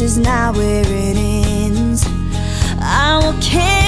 is not where it ends. I will care.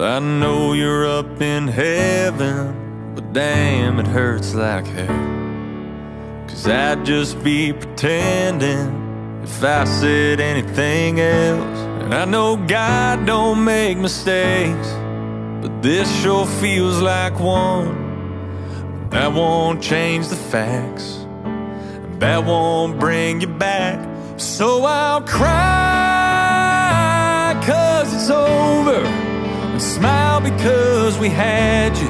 I know you're up in heaven, but damn, it hurts like hell. Cause I'd just be pretending if I said anything else. And I know God don't make mistakes, but this sure feels like one. That won't change the facts, that won't bring you back. So I'll cry, cause it's over and smile because we had you.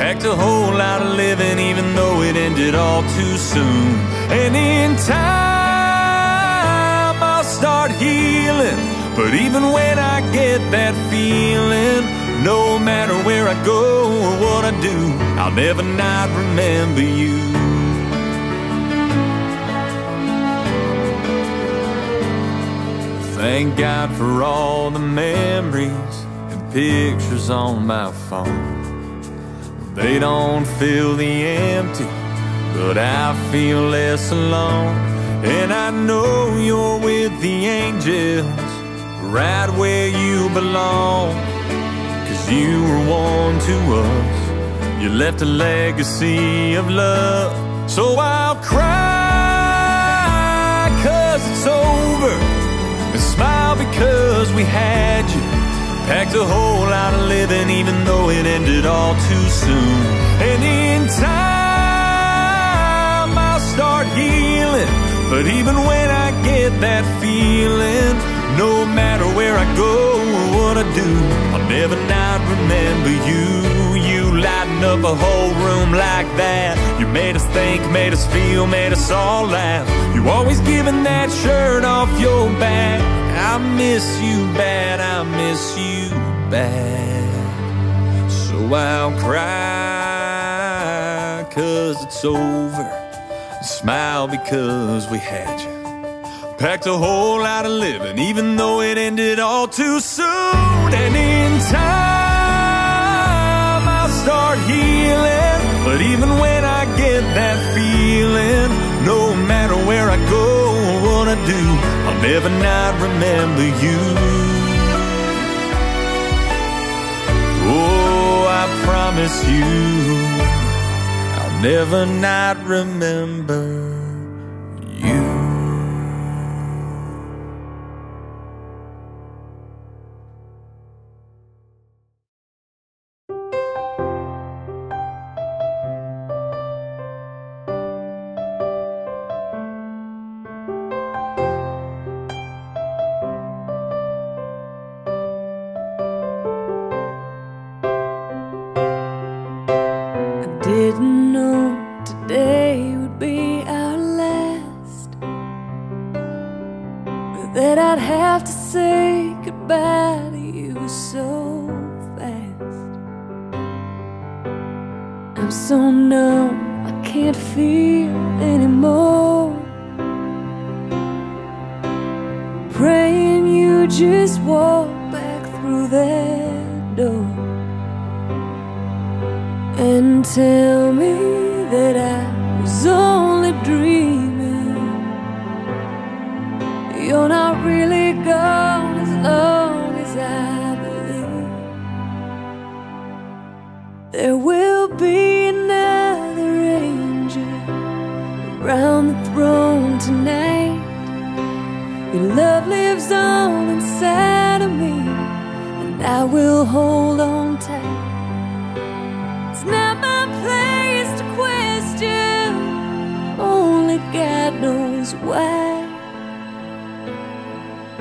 Packed a whole lot of living, even though it ended all too soon. And in time, I'll start healing. But even when I get that feeling, no matter where I go or what I do, I'll never not remember you. Thank God for all the memories pictures on my phone. They don't fill the empty, but I feel less alone. And I know you're with the angels, right where you belong. Cause you were one to us, you left a legacy of love. So I'll cry, cause it's over and smile because we had you. Packed a whole lot of living, even though it ended all too soon. And in time, I'll start healing. But even when I get that feeling, no matter where I go or what I do, I'll never not remember you. You lighten up a whole room like that. You made us think, made us feel, made us all laugh. You always giving that shirt off your back. I miss you bad, I miss you bad. So I'll cry, cause it's over. Smile because we had you. Packed a whole lot of living, even though it ended all too soon. And in time, start healing. But even when I get that feeling, no matter where I go or what I do, I'll never not remember you. Oh, I promise you, I'll never not remember that I'd have to say goodbye to you so fast. I'm so numb, I can't feel anymore. Praying you just walk back through that door and tell me that I was only gone as long as I believe. There will be another angel around the throne tonight. Your love lives on inside of me, and I will hold on tight. It's not my place to question, only God knows why.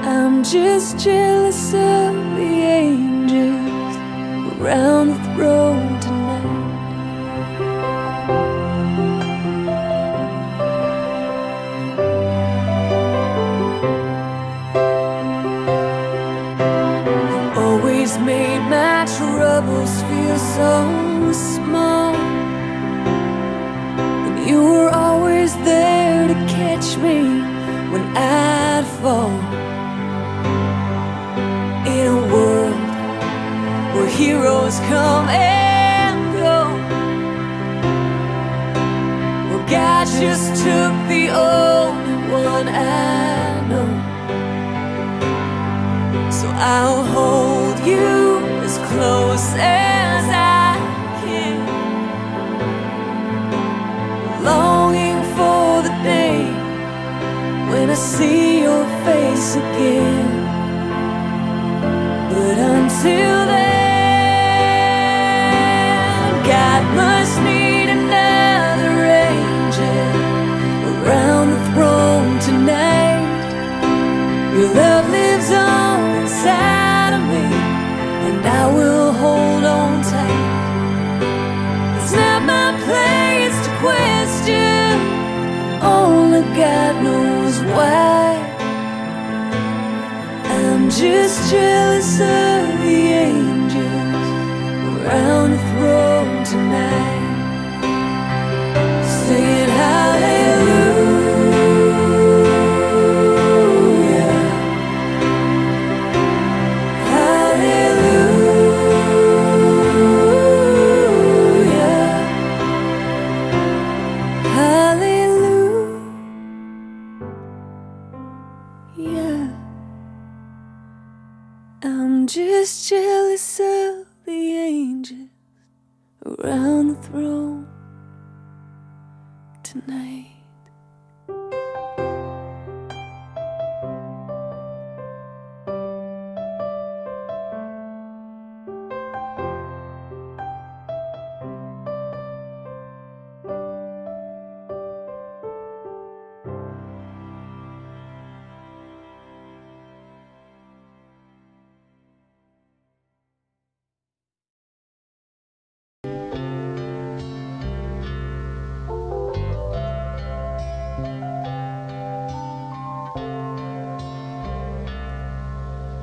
I'm just jealous of the angels around the throne heroes come and go, well, God just took the only one I know. So I'll hold you as close as I can, longing for the day when I see your face again. But until only God knows why. I'm just jealous of the angels around the throne tonight.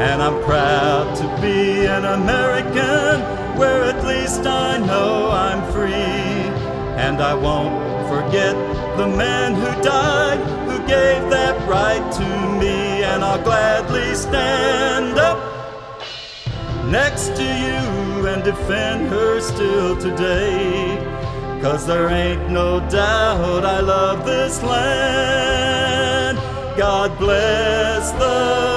And I'm proud to be an American where at least I know I'm free. And I won't forget the man who died, who gave that right to me. And I'll gladly stand up next to you and defend her still today. Cause there ain't no doubt I love this land. God bless the